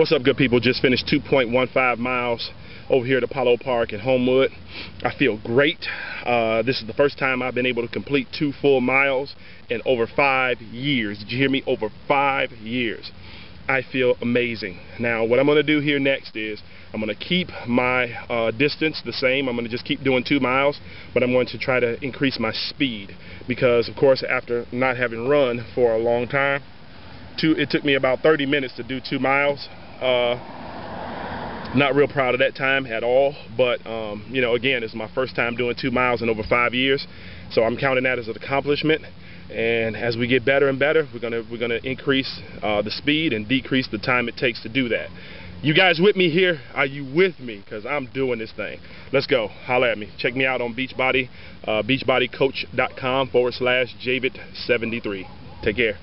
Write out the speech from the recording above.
What's up, good people? Just finished 2.15 miles over here at Apollo Park in Homewood. I feel great. Uh, this is the first time I've been able to complete two full miles in over five years. Did you hear me? Over five years. I feel amazing. Now, what I'm going to do here next is I'm going to keep my uh, distance the same. I'm going to just keep doing two miles, but I'm going to try to increase my speed because, of course, after not having run for a long time, two, it took me about 30 minutes to do two miles. Uh, not real proud of that time at all, but um, you know, again, it's my first time doing two miles in over five years, so I'm counting that as an accomplishment. And as we get better and better, we're gonna we're gonna increase uh, the speed and decrease the time it takes to do that. You guys with me here? Are you with me? Because I'm doing this thing. Let's go. Holla at me. Check me out on Beachbody, uh, beachbodycoach.com forward slash Javit73. Take care.